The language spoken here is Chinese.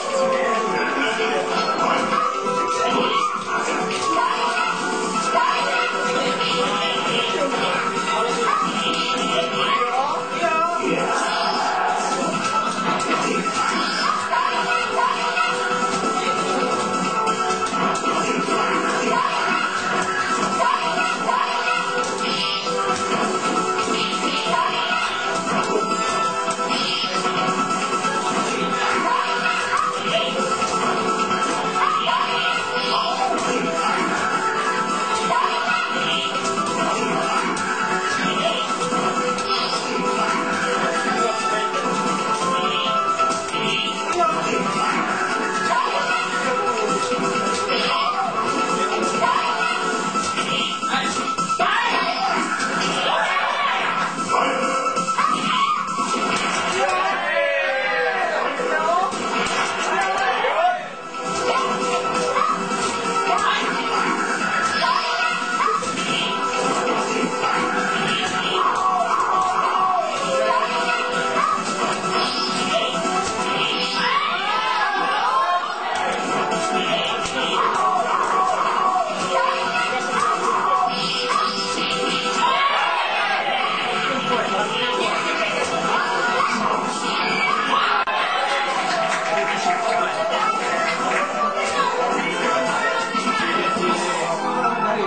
事情。